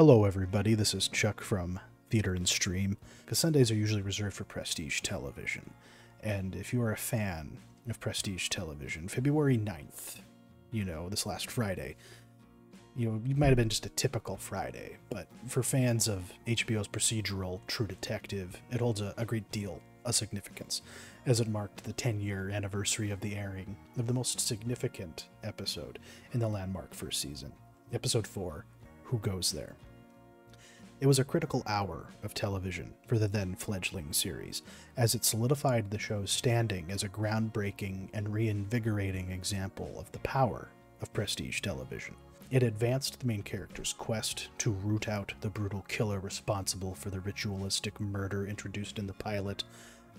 Hello, everybody. This is Chuck from Theater and Stream, because Sundays are usually reserved for prestige television. And if you are a fan of prestige television, February 9th, you know, this last Friday, you know, it might have been just a typical Friday, but for fans of HBO's procedural True Detective, it holds a, a great deal of significance, as it marked the 10 year anniversary of the airing of the most significant episode in the landmark first season, Episode 4 Who Goes There? It was a critical hour of television for the then fledgling series, as it solidified the show's standing as a groundbreaking and reinvigorating example of the power of prestige television. It advanced the main character's quest to root out the brutal killer responsible for the ritualistic murder introduced in the pilot,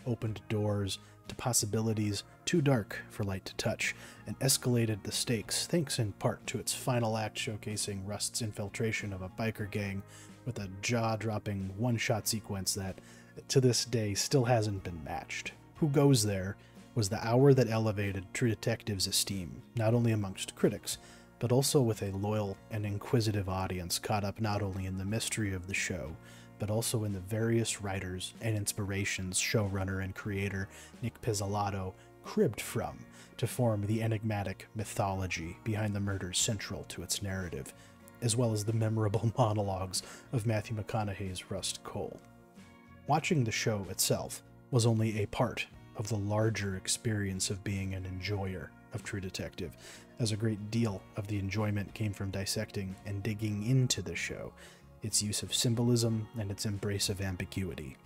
opened doors to possibilities too dark for light to touch, and escalated the stakes thanks in part to its final act showcasing Rust's infiltration of a biker gang with a jaw dropping one shot sequence that, to this day, still hasn't been matched. Who Goes There was the hour that elevated True Detective's esteem, not only amongst critics, but also with a loyal and inquisitive audience caught up not only in the mystery of the show, but also in the various writers and inspirations showrunner and creator Nic Pizzolatto cribbed from to form the enigmatic mythology behind the murders central to its narrative, as well as the memorable monologues of Matthew McConaughey's Rust Cole. Watching the show itself was only a part of the larger experience of being an enjoyer of True Detective, as a great deal of the enjoyment came from dissecting and digging into the show, its use of symbolism, and its embrace of ambiguity.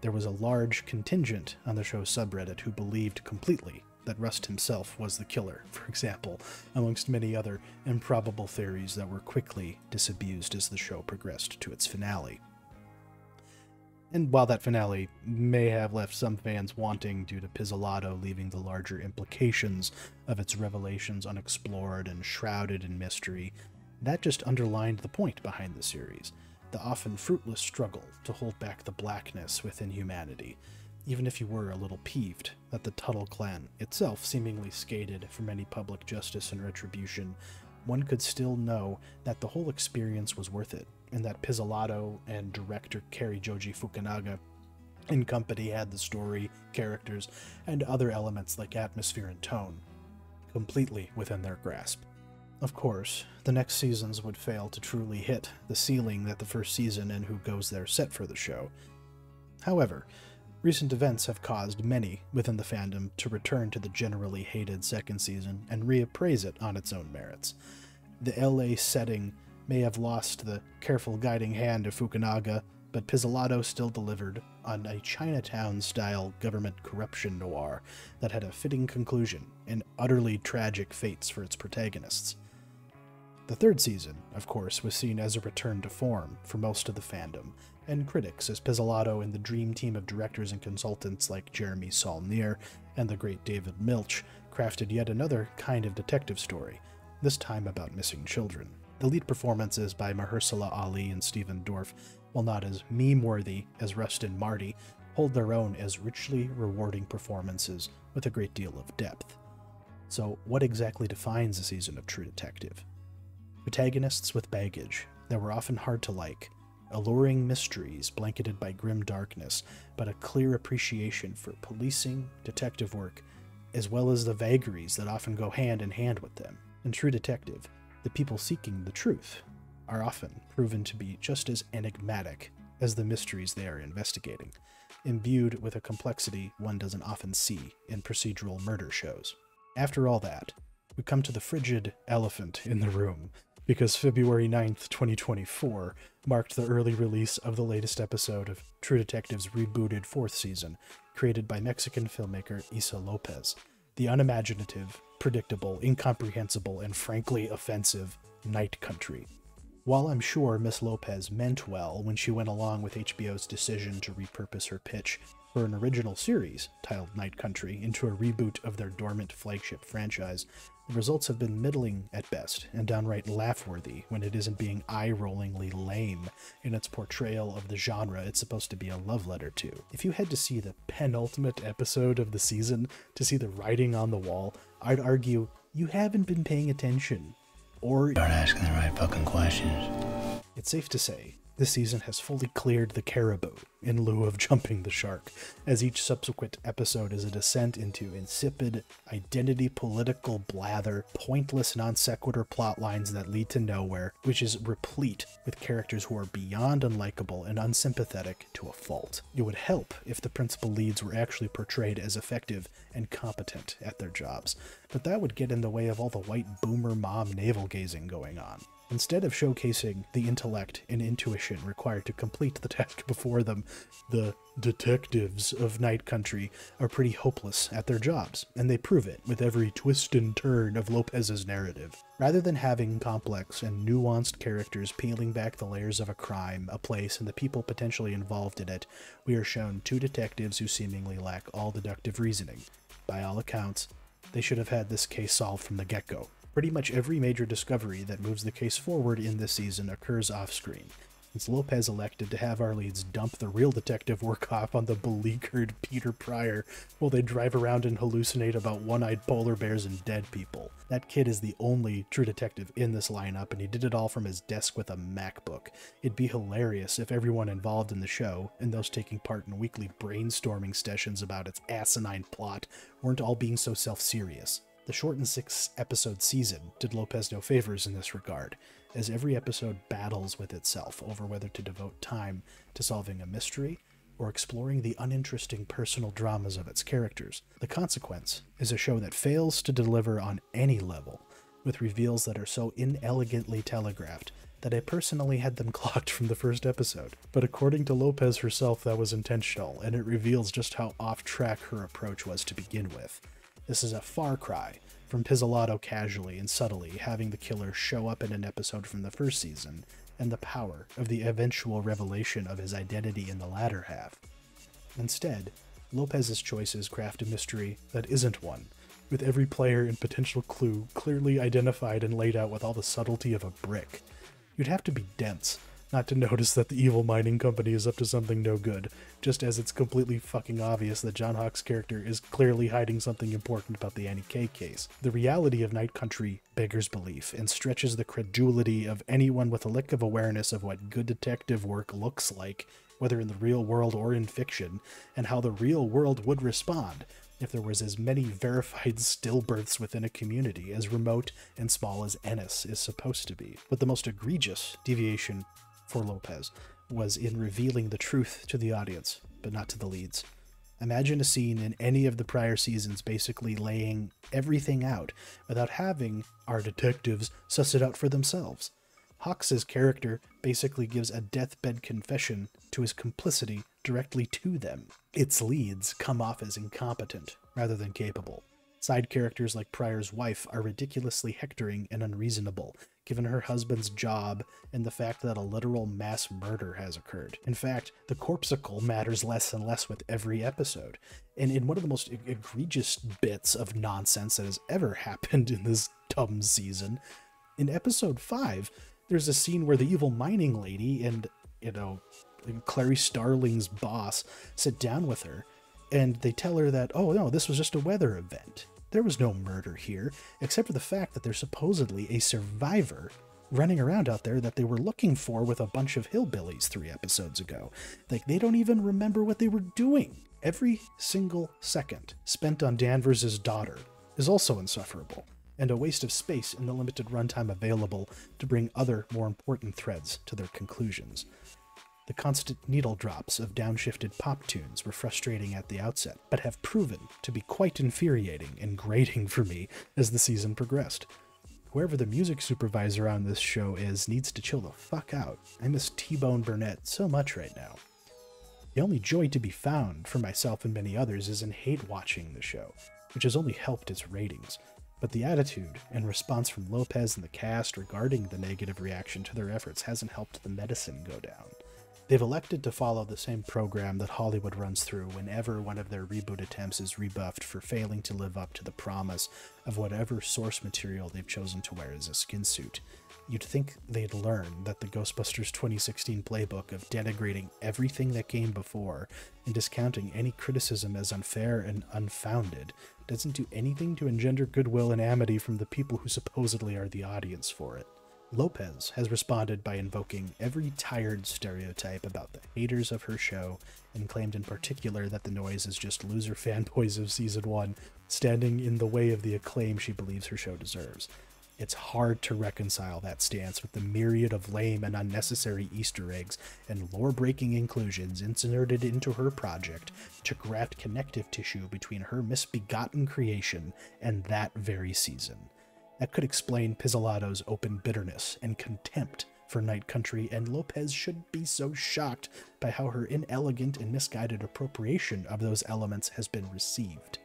There was a large contingent on the show's subreddit who believed completely that Rust himself was the killer, for example, amongst many other improbable theories that were quickly disabused as the show progressed to its finale. And while that finale may have left some fans wanting due to Pizzolatto leaving the larger implications of its revelations unexplored and shrouded in mystery, that just underlined the point behind the series the often fruitless struggle to hold back the blackness within humanity, even if you were a little peeved that the Tuttle clan itself seemingly skated from any public justice and retribution, one could still know that the whole experience was worth it, and that Pizzolatto and director Cary Joji Fukunaga and company had the story, characters, and other elements like atmosphere and tone completely within their grasp. Of course, the next seasons would fail to truly hit the ceiling that the first season and Who Goes There set for the show. However, recent events have caused many within the fandom to return to the generally hated second season and reappraise it on its own merits. The LA setting may have lost the careful guiding hand of Fukunaga, but Pizzolatto still delivered on a Chinatown style government corruption noir that had a fitting conclusion and utterly tragic fates for its protagonists. The third season, of course, was seen as a return to form for most of the fandom, and critics as Pizzolatto and the dream team of directors and consultants like Jeremy Saulnier and the great David Milch crafted yet another kind of detective story, this time about missing children. The lead performances by Mahershala Ali and Stephen Dorff, while not as meme-worthy as Rust and Marty, hold their own as richly rewarding performances with a great deal of depth. So, what exactly defines a season of True Detective? Protagonists with baggage that were often hard to like, alluring mysteries blanketed by grim darkness, but a clear appreciation for policing, detective work, as well as the vagaries that often go hand in hand with them. In True Detective, the people seeking the truth are often proven to be just as enigmatic as the mysteries they are investigating, imbued with a complexity one doesn't often see in procedural murder shows. After all that, we come to the frigid elephant in the room because February 9th, 2024 marked the early release of the latest episode of True Detective's rebooted fourth season, created by Mexican filmmaker Issa Lopez. The unimaginative, predictable, incomprehensible, and frankly offensive Night Country. While I'm sure Miss Lopez meant well when she went along with HBO's decision to repurpose her pitch for an original series titled Night Country into a reboot of their dormant flagship franchise, the results have been middling at best and downright laugh-worthy when it isn't being eye-rollingly lame in its portrayal of the genre it's supposed to be a love letter to. If you had to see the penultimate episode of the season to see the writing on the wall, I'd argue you haven't been paying attention. Or Start asking the right fucking questions. It's safe to say this season has fully cleared the caribou in lieu of jumping the shark, as each subsequent episode is a descent into insipid, identity political blather, pointless non sequitur plot lines that lead to nowhere, which is replete with characters who are beyond unlikable and unsympathetic to a fault. It would help if the principal leads were actually portrayed as effective and competent at their jobs, but that would get in the way of all the white boomer mom navel gazing going on. Instead of showcasing the intellect and intuition required to complete the task before them, the detectives of Night Country are pretty hopeless at their jobs, and they prove it with every twist and turn of Lopez's narrative. Rather than having complex and nuanced characters peeling back the layers of a crime, a place, and the people potentially involved in it, we are shown two detectives who seemingly lack all deductive reasoning. By all accounts, they should have had this case solved from the get go. Pretty much every major discovery that moves the case forward in this season occurs off screen. Since Lopez elected to have our leads dump the real detective work off on the beleaguered Peter Pryor while they drive around and hallucinate about one eyed polar bears and dead people. That kid is the only true detective in this lineup, and he did it all from his desk with a MacBook. It'd be hilarious if everyone involved in the show, and those taking part in weekly brainstorming sessions about its asinine plot, weren't all being so self serious. The shortened six episode season did Lopez no favors in this regard, as every episode battles with itself over whether to devote time to solving a mystery or exploring the uninteresting personal dramas of its characters. The consequence is a show that fails to deliver on any level, with reveals that are so inelegantly telegraphed that I personally had them clocked from the first episode. But according to Lopez herself, that was intentional, and it reveals just how off track her approach was to begin with. This is a far cry from Pizzolatto casually and subtly having the killer show up in an episode from the first season, and the power of the eventual revelation of his identity in the latter half. Instead, Lopez's choices craft a mystery that isn't one, with every player and potential clue clearly identified and laid out with all the subtlety of a brick. You'd have to be dense not to notice that the evil mining company is up to something no good, just as it's completely fucking obvious that John Hawkes character is clearly hiding something important about the Annie K case. The reality of Night Country beggars belief and stretches the credulity of anyone with a lick of awareness of what good detective work looks like, whether in the real world or in fiction, and how the real world would respond if there was as many verified stillbirths within a community as remote and small as Ennis is supposed to be. But the most egregious deviation for Lopez was in revealing the truth to the audience, but not to the leads. Imagine a scene in any of the prior seasons basically laying everything out without having our detectives suss it out for themselves. Hawkes' character basically gives a deathbed confession to his complicity directly to them. Its leads come off as incompetent rather than capable. Side characters like Pryor's wife are ridiculously hectoring and unreasonable, given her husband's job and the fact that a literal mass murder has occurred. In fact, the corpsicle matters less and less with every episode. And in one of the most egregious bits of nonsense that has ever happened in this dumb season, in episode 5, there's a scene where the evil mining lady and, you know, Clary Starling's boss sit down with her and they tell her that, oh no, this was just a weather event. There was no murder here, except for the fact that there's supposedly a survivor running around out there that they were looking for with a bunch of hillbillies three episodes ago. Like, they don't even remember what they were doing. Every single second spent on Danvers' daughter is also insufferable, and a waste of space in the limited runtime available to bring other, more important threads to their conclusions. The constant needle drops of downshifted pop tunes were frustrating at the outset, but have proven to be quite infuriating and grating for me as the season progressed. Whoever the music supervisor on this show is needs to chill the fuck out. I miss T Bone Burnett so much right now. The only joy to be found for myself and many others is in hate watching the show, which has only helped its ratings. But the attitude and response from Lopez and the cast regarding the negative reaction to their efforts hasn't helped the medicine go down. They've elected to follow the same program that Hollywood runs through whenever one of their reboot attempts is rebuffed for failing to live up to the promise of whatever source material they've chosen to wear as a skin suit. You'd think they'd learn that the Ghostbusters 2016 playbook of denigrating everything that came before and discounting any criticism as unfair and unfounded doesn't do anything to engender goodwill and amity from the people who supposedly are the audience for it. Lopez has responded by invoking every tired stereotype about the haters of her show and claimed in particular that the noise is just loser fanboys of season one standing in the way of the acclaim she believes her show deserves. It's hard to reconcile that stance with the myriad of lame and unnecessary Easter eggs and lore breaking inclusions inserted into her project to graft connective tissue between her misbegotten creation and that very season. That could explain Pizzolatto's open bitterness and contempt for Night Country, and Lopez should be so shocked by how her inelegant and misguided appropriation of those elements has been received.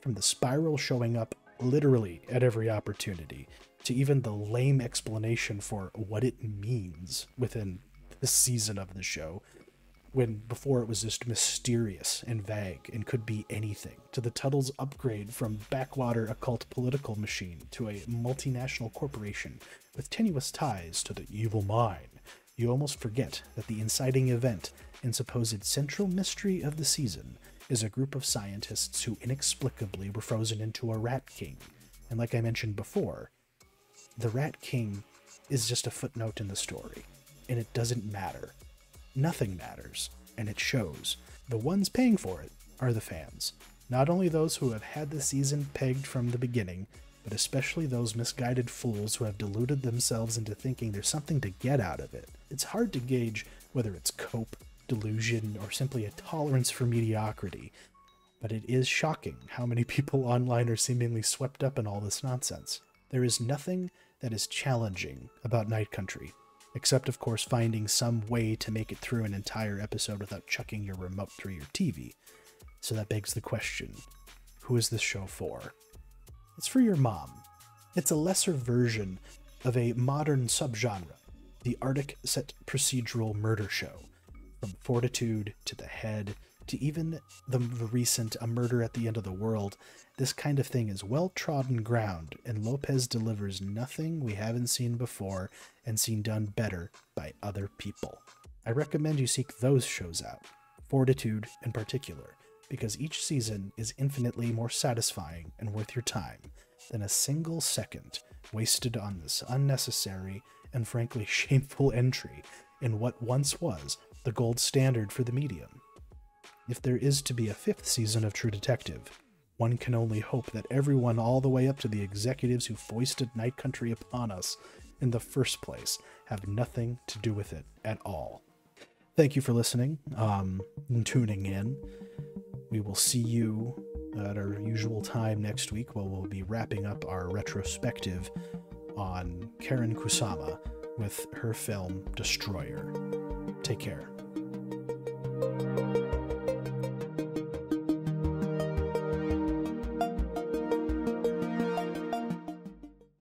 From the spiral showing up literally at every opportunity, to even the lame explanation for what it means within the season of the show, when before it was just mysterious and vague and could be anything, to the Tuttle's upgrade from backwater occult political machine to a multinational corporation with tenuous ties to the evil mine, you almost forget that the inciting event and supposed central mystery of the season is a group of scientists who inexplicably were frozen into a rat king. And like I mentioned before, the rat king is just a footnote in the story, and it doesn't matter. Nothing matters, and it shows. The ones paying for it are the fans. Not only those who have had the season pegged from the beginning, but especially those misguided fools who have deluded themselves into thinking there's something to get out of it. It's hard to gauge whether it's cope delusion or simply a tolerance for mediocrity, but it is shocking how many people online are seemingly swept up in all this nonsense. There is nothing that is challenging about Night Country, except, of course, finding some way to make it through an entire episode without chucking your remote through your TV. So that begs the question who is this show for? It's for your mom. It's a lesser version of a modern subgenre, the Arctic set procedural murder show, from Fortitude to The Head to even the recent A Murder at the End of the World, this kind of thing is well trodden ground, and Lopez delivers nothing we haven't seen before and seen done better by other people. I recommend you seek those shows out, Fortitude in particular, because each season is infinitely more satisfying and worth your time than a single second wasted on this unnecessary and frankly shameful entry in what once was the gold standard for the medium. If there is to be a fifth season of True Detective, one can only hope that everyone, all the way up to the executives who foisted Night Country upon us in the first place, have nothing to do with it at all. Thank you for listening um, and tuning in. We will see you at our usual time next week where we'll be wrapping up our retrospective on Karyn Kusama with her film Destroyer. Take care.